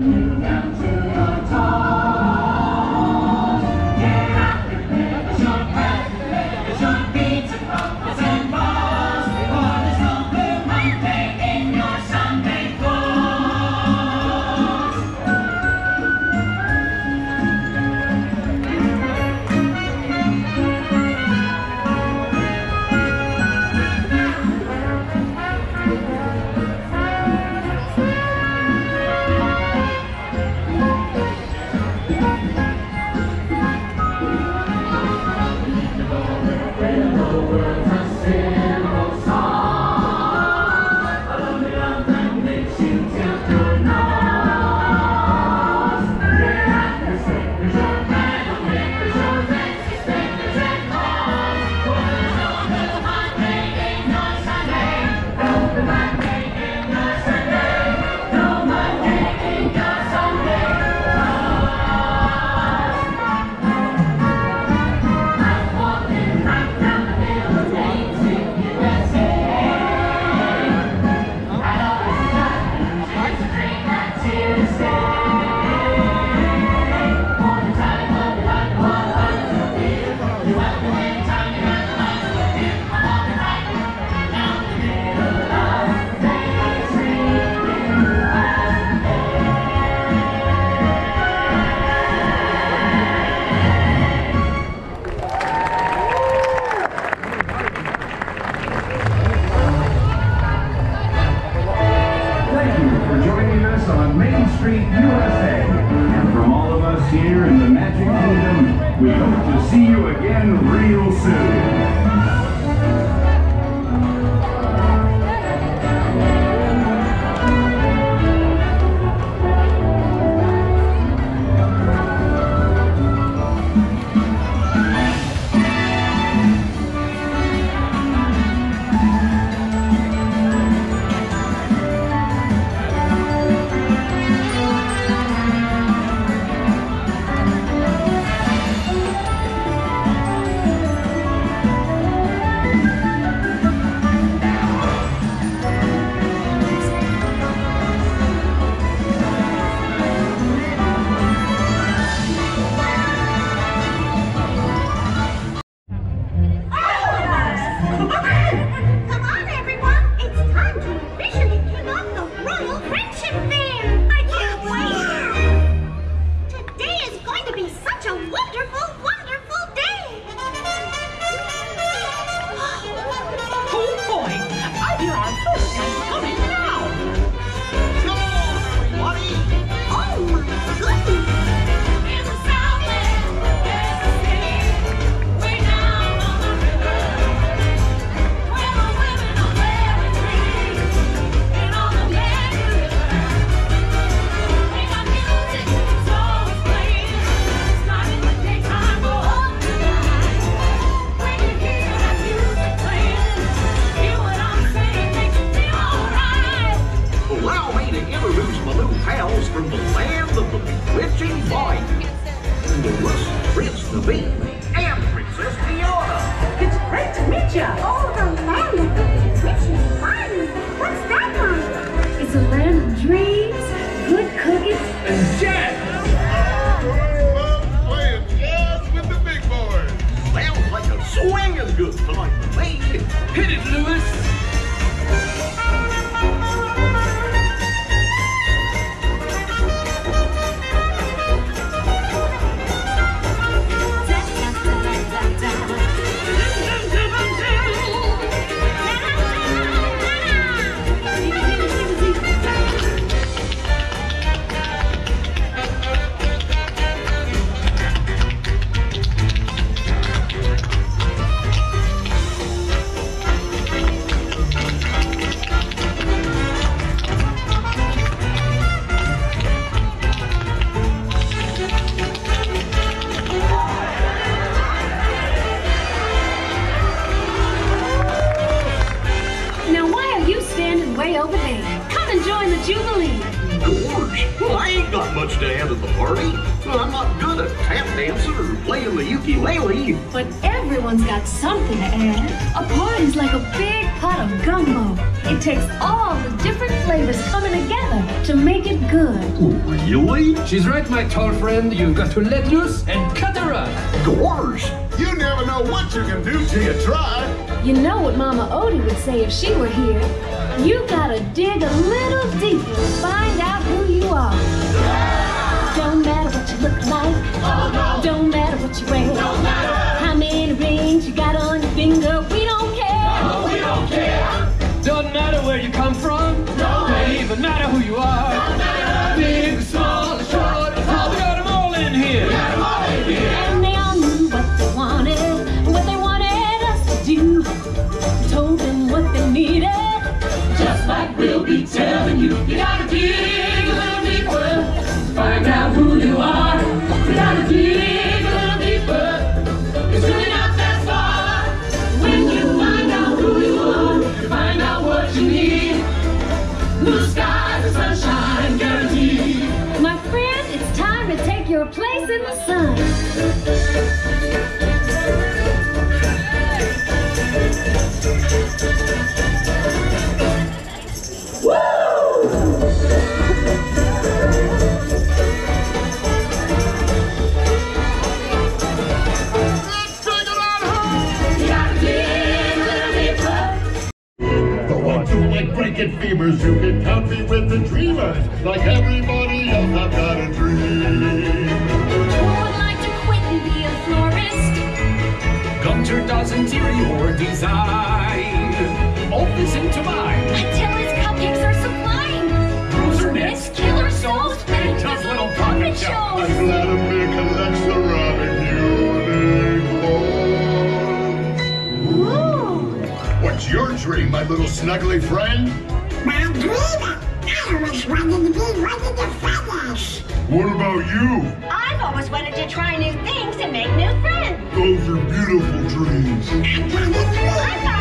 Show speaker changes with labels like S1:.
S1: Down to thank you for joining us on Main Street USA. And from all of us here in the Magic Kingdom, we hope to see you again real soon.
S2: Absolutely.
S3: Well, I ain't got much to add to the party. Well, I'm not good at tap dancing or playing the ukulele.
S1: But everyone's got something to add. A party's like a big pot of gumbo. It takes all the different flavors coming together to make it good.
S3: Really?
S2: She's right, my tall friend. You've got to let loose and cut her up.
S3: Gorge.
S4: You never know what you can do till you try.
S1: You know what Mama Odie would say if she were here. You gotta dig a little deeper to find out who you are. Don't matter what you look like. Don't matter what you wear. How many rings you got
S2: you. You like
S4: breaking femurs, you can count me with the dreamers. Like everybody else, I've got a dream.
S1: Who would like to quit and be a florist?
S2: Gunter does interior design. All this into mine.
S1: Until his cupcakes are sublime.
S2: Bruiser nets, killer souls,
S1: fitting
S2: and does
S1: his
S2: little
S1: little
S2: puppet
S1: puppet
S2: shows.
S1: shows.
S4: I'm glad America What's my little snuggly friend?
S5: My dream? I always wanted to be one of the feathers.
S4: What about you?
S5: I've always wanted to try new things and make new friends.
S4: Oh, Those are beautiful dreams.